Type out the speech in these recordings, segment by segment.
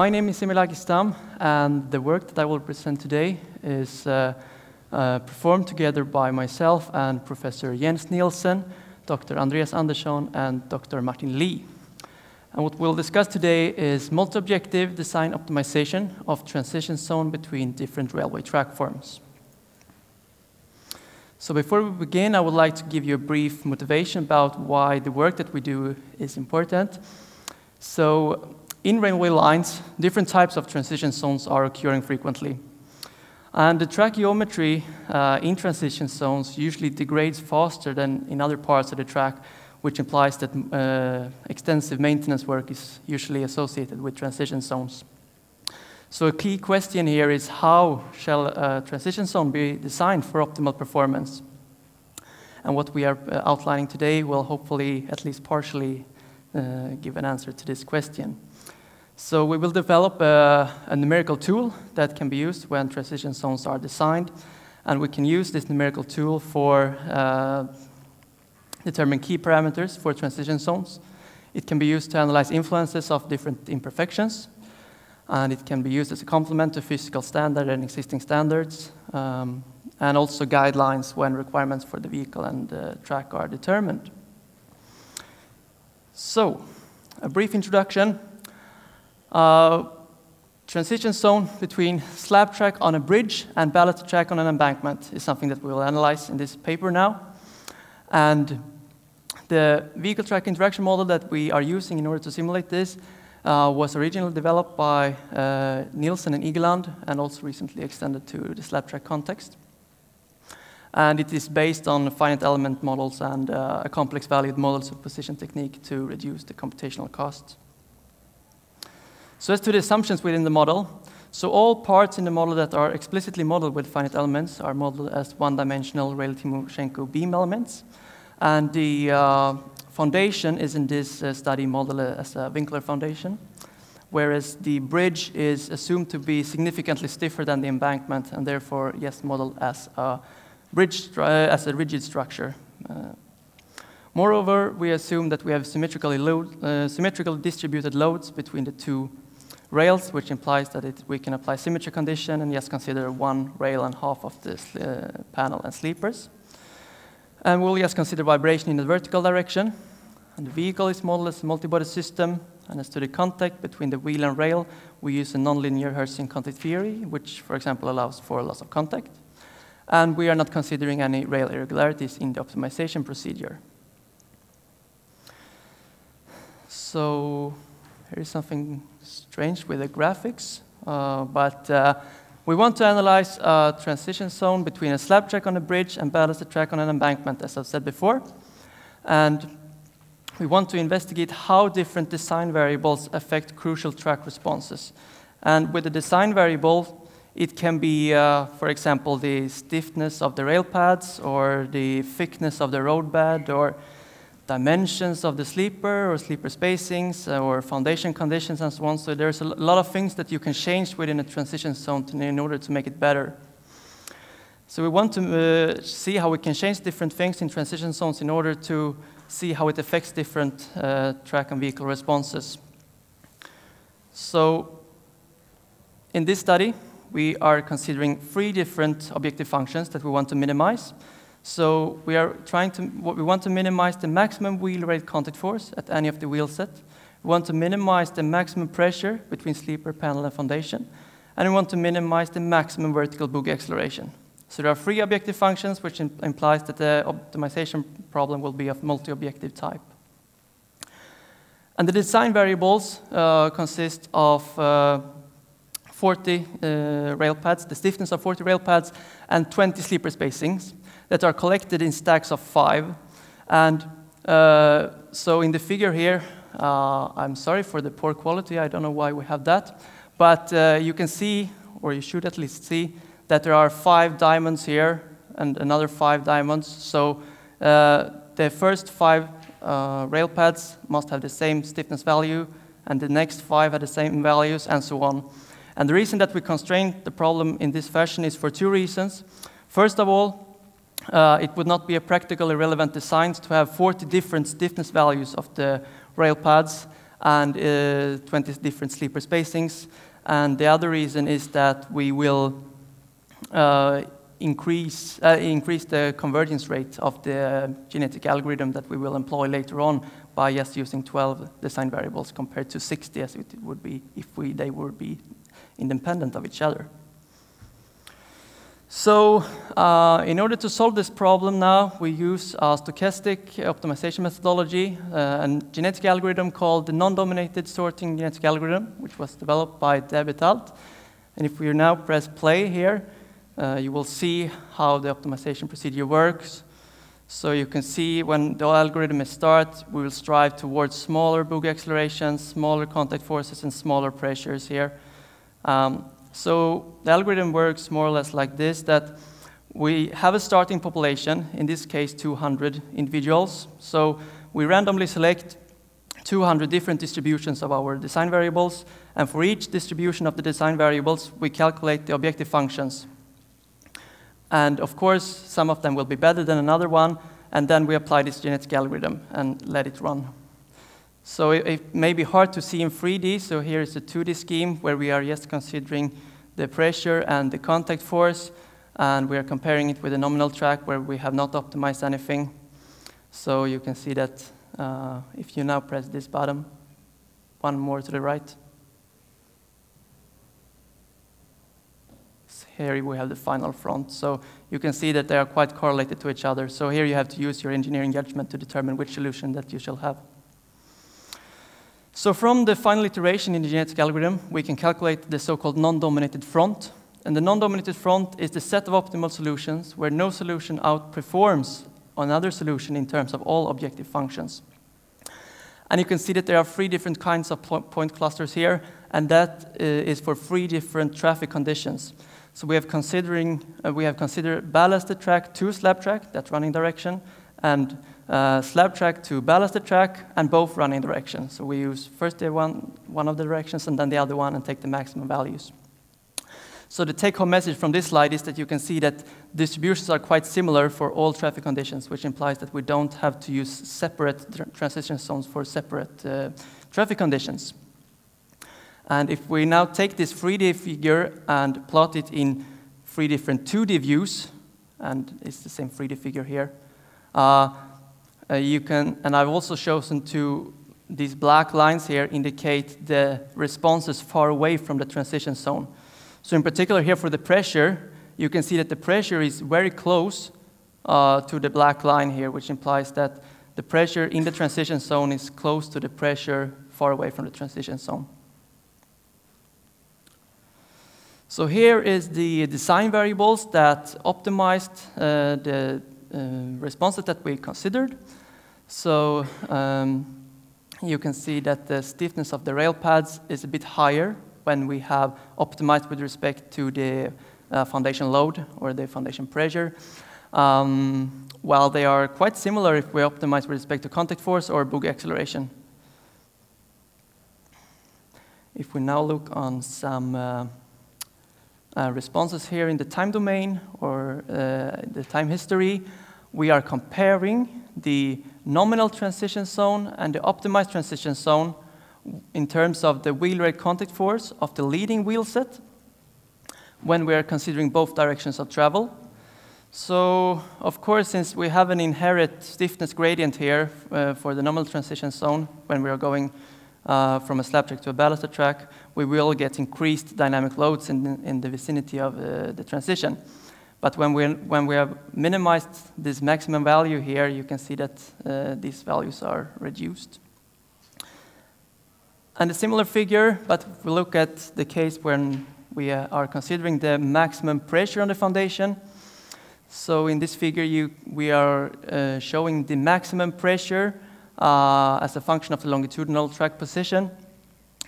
My name is Emil Aggestam, and the work that I will present today is uh, uh, performed together by myself and Professor Jens Nielsen, Dr. Andreas Andersson, and Dr. Martin Li. And what we'll discuss today is multi-objective design optimization of transition zone between different railway track forms. So before we begin, I would like to give you a brief motivation about why the work that we do is important. So in railway lines, different types of transition zones are occurring frequently. And the track geometry uh, in transition zones usually degrades faster than in other parts of the track, which implies that uh, extensive maintenance work is usually associated with transition zones. So a key question here is how shall a transition zone be designed for optimal performance? And what we are uh, outlining today will hopefully at least partially give an answer to this question. So we will develop a, a, numerical tool that can be used when transition zones are designed. And we can use this numerical tool for uh, determining key parameters for transition zones. It can be used to analyze influences of different imperfections. And it can be used as a complement to physical standard and existing standards. Um, and also guidelines when requirements for the vehicle and the track are determined. So, a brief introduction. Uh, transition zone between slab track on a bridge and ballast track on an embankment is something that we will analyze in this paper now. And the vehicle track interaction model that we are using in order to simulate this uh, was originally developed by uh, Nielsen and Igeland and also recently extended to the slab track context. And it is based on finite element models and uh, a complex valued modal superposition technique to reduce the computational costs. So as to the assumptions within the model, so all parts in the model that are explicitly modeled with finite elements are modeled as one-dimensional Rayleigh-Timoshenko beam elements. And the uh, foundation is in this uh, study modeled as a Winkler foundation, whereas the bridge is assumed to be significantly stiffer than the embankment, and therefore, yes, modeled as a uh, as a rigid structure. Uh, moreover, we assume that we have symmetrically, uh, symmetrically distributed loads between the two rails, which implies that it, we can apply symmetry condition and just consider one rail and half of the uh, panel and sleepers. And we'll just consider vibration in the vertical direction. And the vehicle is modeled as a multi-body system. And as to the contact between the wheel and rail, we use a nonlinear Hertzian contact theory, which, for example, allows for loss of contact. And we are not considering any rail irregularities in the optimization procedure. So here is something strange with the graphics, uh, but uh, we want to analyze a transition zone between a slab track on a bridge and ballasted track on an embankment, as I've said before. And we want to investigate how different design variables affect crucial track responses. And with the design variable, it can be, uh, for example, the stiffness of the rail pads or the thickness of the road bed or dimensions of the sleeper or sleeper spacings uh, or foundation conditions and so on. So there's a lot of things that you can change within a transition zone in order to make it better. So we want to uh, see how we can change different things in transition zones in order to see how it affects different uh, track and vehicle responses. So in this study, we are considering three different objective functions that we want to minimize. So we are trying to, what we want to minimize the maximum wheel rail contact force at any of the wheel set. We want to minimize the maximum pressure between sleeper, panel, and foundation. And we want to minimize the maximum vertical bogie acceleration. So there are three objective functions, which implies that the optimization problem will be of multi-objective type. And the design variables uh, consist of uh, 40 uh, rail pads, the stiffness of 40 rail pads, and 20 sleeper spacings that are collected in stacks of five. And uh, so in the figure here, uh, I'm sorry for the poor quality. I don't know why we have that. But uh, you can see, or you should at least see, that there are five diamonds here and another five diamonds. So uh, the first five uh, rail pads must have the same stiffness value, and the next five have the same values, and so on. And the reason that we constrain the problem in this fashion is for two reasons. First of all, uh, it would not be a practically relevant design to have 40 different stiffness values of the rail pads and uh, 20 different sleeper spacings. And the other reason is that we will uh, increase, uh, increase the convergence rate of the genetic algorithm that we will employ later on by just using 12 design variables compared to 60 as it would be if we, they would be independent of each other. So uh, in order to solve this problem now, we use a stochastic optimization methodology, uh, a genetic algorithm called the non-dominated sorting genetic algorithm, which was developed by Deb et al. And if we now press play here, uh, you will see how the optimization procedure works. So you can see when the algorithm starts, we will strive towards smaller bogie accelerations, smaller contact forces, and smaller pressures here. Um, so the algorithm works more or less like this, that we have a starting population, in this case 200 individuals. So we randomly select 200 different distributions of our design variables, and for each distribution of the design variables, we calculate the objective functions. And of course, some of them will be better than another one, and then we apply this genetic algorithm and let it run. So it, it, may be hard to see in 3D, so here is a 2D scheme where we are just considering the pressure and the contact force, and we are comparing it with a nominal track where we have not optimized anything. So you can see that uh, if you now press this button, one more to the right, here we have the final front. So you can see that they are quite correlated to each other. So here you have to use your engineering judgment to determine which solution that you shall have. So from the final iteration in the genetic algorithm, we can calculate the so-called non-dominated front. And the non-dominated front is the set of optimal solutions where no solution outperforms another solution in terms of all objective functions. And you can see that there are three different kinds of point clusters here, and that uh, is for three different traffic conditions. So we have, considering, uh, we have considered ballasted track to slab track, that running direction, and uh, slab track to ballasted track, and both run in directions. So we use first the one, one of the directions and then the other one and take the maximum values. So the take-home message from this slide is that you can see that distributions are quite similar for all traffic conditions, which implies that we don't have to use separate tr transition zones for separate uh, traffic conditions. And if we now take this 3D figure and plot it in three different 2D views, and it's the same 3D figure here, you can, and I've also chosen to, these black lines here indicate the responses far away from the transition zone. So in particular here for the pressure, you can see that the pressure is very close uh, to the black line here, which implies that the pressure in the transition zone is close to the pressure far away from the transition zone. So here is the design variables that optimized uh, the uh, responses that we considered. So um, you can see that the stiffness of the rail pads is a bit higher when we have optimized with respect to the uh, foundation load or the foundation pressure. Um, while they are quite similar if we optimize with respect to contact force or bogie acceleration. If we now look on some uh, uh, responses here in the time domain or uh, the time history, we are comparing the nominal transition zone and the optimized transition zone in terms of the wheel rail contact force of the leading wheel set when we are considering both directions of travel. So, of course, since we have an inherent stiffness gradient here uh, for the nominal transition zone when we are going uh, from a slab track to a ballasted track, we will get increased dynamic loads in, in the vicinity of uh, the transition. But when we, when we have minimized this maximum value here, you can see that uh, these values are reduced. And a similar figure, but we look at the case when we uh, are considering the maximum pressure on the foundation. So in this figure, you, we are uh, showing the maximum pressure uh, as a function of the longitudinal track position.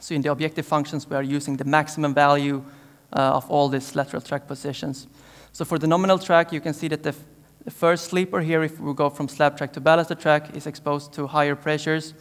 So in the objective functions, we are using the maximum value uh, of all these lateral track positions. So for the nominal track, you can see that the, the first sleeper here, if we go from slab track to ballasted track, is exposed to higher pressures.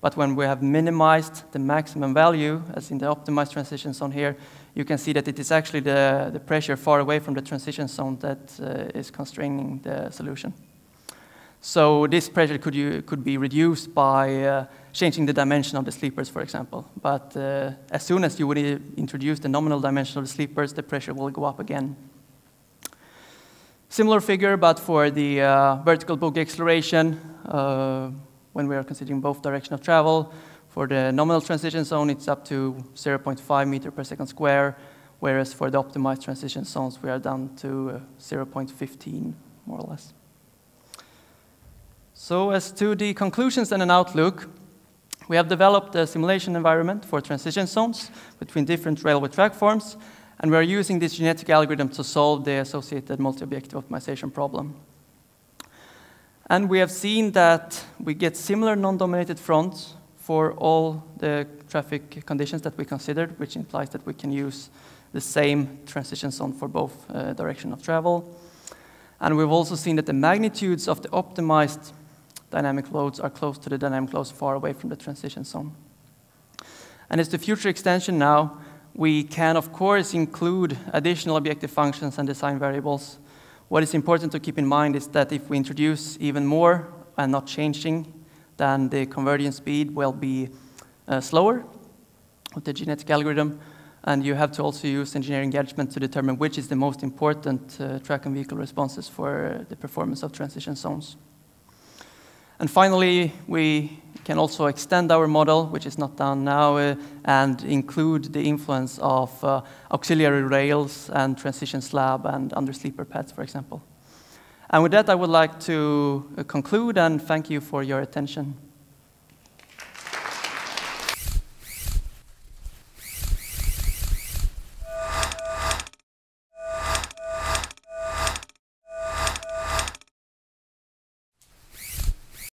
But when we have minimized the maximum value, as in the optimized transition zone here, you can see that it is actually the, the pressure far away from the transition zone that uh, is constraining the solution. So this pressure could, you, could be reduced by uh, changing the dimension of the sleepers, for example. But uh, as soon as you would introduce the nominal dimension of the sleepers, the pressure will go up again. Similar figure, but for the uh, vertical bogie acceleration, uh, when we are considering both direction of travel. For the nominal transition zone, it's up to 0.5 meter per second square, whereas for the optimized transition zones, we are down to uh, 0.15, more or less. So as to the conclusions and an outlook, we have developed a simulation environment for transition zones between different railway track forms, and we are using this genetic algorithm to solve the associated multi-objective optimization problem. And we have seen that we get similar non-dominated fronts for all the traffic conditions that we considered, which implies that we can use the same transition zone for both uh, direction of travel. And we've also seen that the magnitudes of the optimized dynamic loads are close to the dynamic loads far away from the transition zone. And as the future extension now, we can, of course, include additional objective functions and design variables. What is important to keep in mind is that if we introduce even more and not changing, then the convergence speed will be uh, slower with the genetic algorithm. And you have to also use engineering judgment to determine which is the most important uh, track and vehicle responses for the performance of transition zones. And finally, we can also extend our model, which is not done now, uh, and include the influence of uh, auxiliary rails and transition slab and undersleeper pads, for example. And with that, I would like to uh, conclude and thank you for your attention.